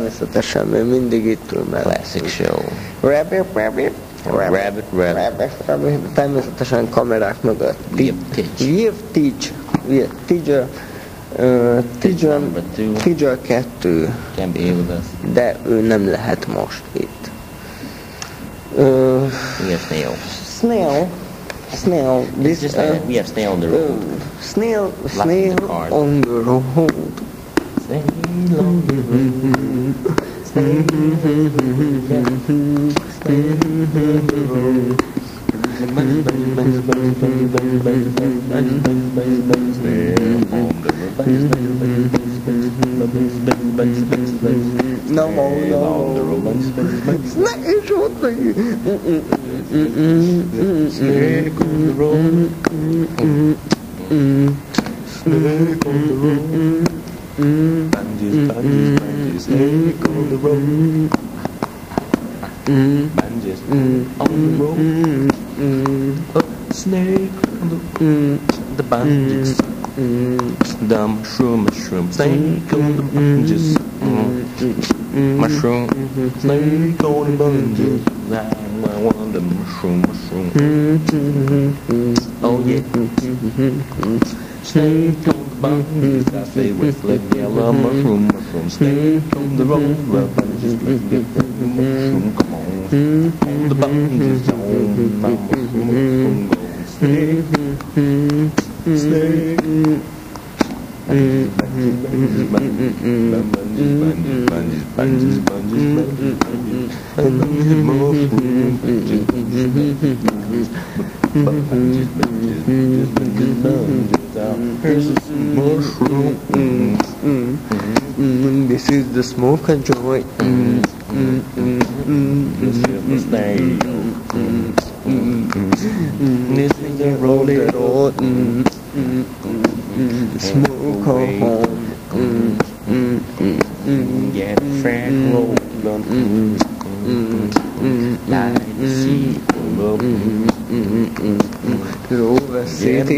Természetesen még mindig itt ül mellett. Classic show. Rabbit, rabbit, Rabbit, rabbit. rabbit, rabbit. Természetesen kamerák mögött. Have teach. Have teach. We have teacher. Teacher, number two. teacher 2, Can be here with us. de ő nem lehet most itt. Uh, We have snail. snail, snail, this, just uh, that we have snail on the road. uh, snail, snail on the road. lonely. Stay no more, no. Stay on the road. Stay on the road mm, Banjis, banjis, on the road. Banjis, on the road. Up the snake, on the, road. the banjis. The mushroom, mushroom, snake on the banjis. Mushroom, snake on the banjis. I want the mushroom, mushroom. Oh yeah. On the bunches, I say like yellow mushroom, mushroom. Snake on the road, the bunches, let's get the mushroom, come on. On the bunches, on the mushroom, go. Snake, snake. Bunches, bunches, bunches, bunches, bunches, bunches, bunches, bunches, bunches, bunches, mushroom, bunches, bunches, bunches, Here's some mushroom. Mm, Mm, mm, this is the smoke and joy. Mm, mm, mm, mm, This is the snail. Mm, mm, mm. This is the. Mm, mm, mm, mm, smoke home. Mm, mm, mm, mm, Get Roland. mm, mm, The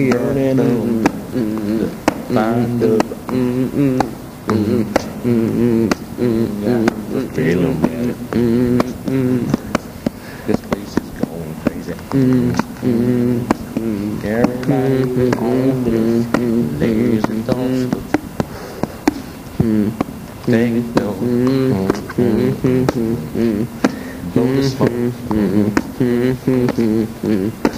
feeling. This place is going crazy. Everybody's ladies and gentlemen. Thank you. Blow the smoke.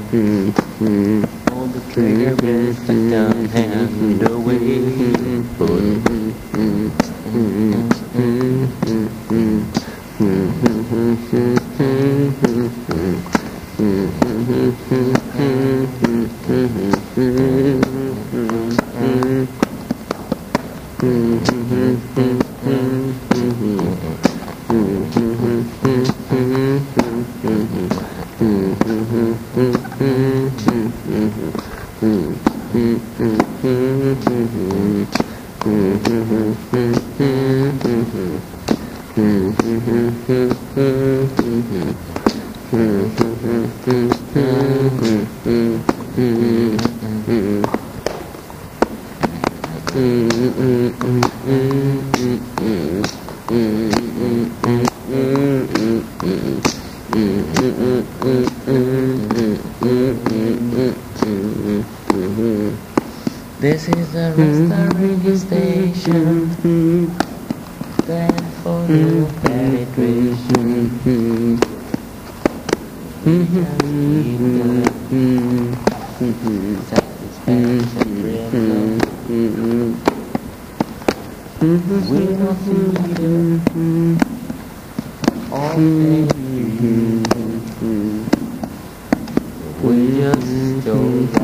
Pull the trigger, back down, hand away. Mm-hmm. Mm-mm-mm-mm-mm. This is the restoring station. Stand for new penetration. Satisfaction real love. We don't see you. quý nhất chúng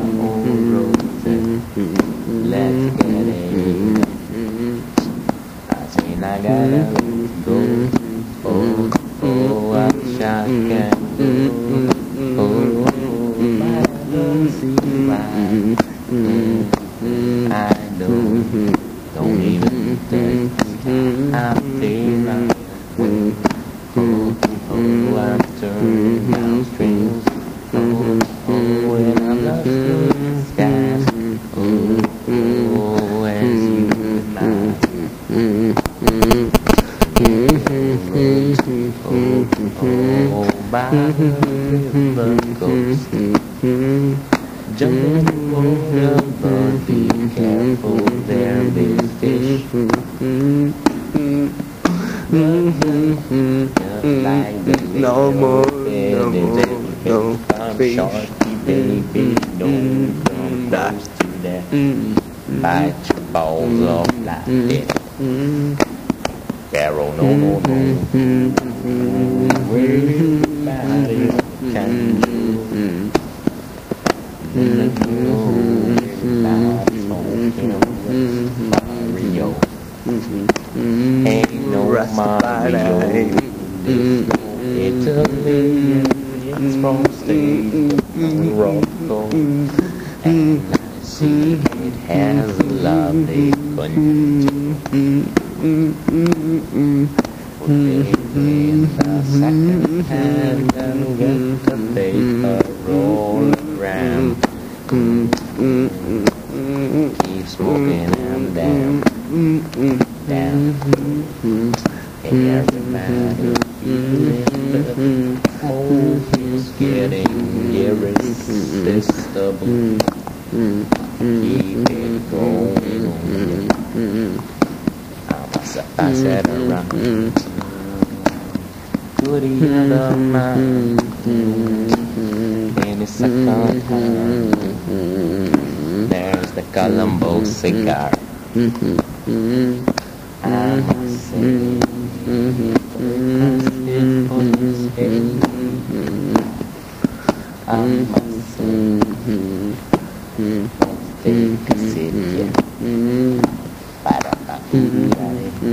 ba vân cầu Just remember be careful there be fish No more, no more, no fish Shorty baby, don't, don't, don't do that Bite your balls off like that Carol, no, no, no. Everybody can do. Mario. Ain't no Mario. It's from state Morocco. And see it has a lovely country. In the second hand and get the paper roll around. Keep smoking and down, down. Everybody feeling the smoke is getting irresistible. Keep it going. I'm a etc. To the end of my in the. There's the Colombo mm-hmm. cigar. Mm-hmm. I mm-hmm. must say, it for his head. I must say, let's take a sip, yeah. Ooh-da-dee. Oh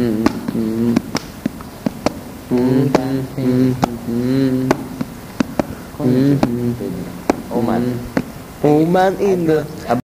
man. Oh man in the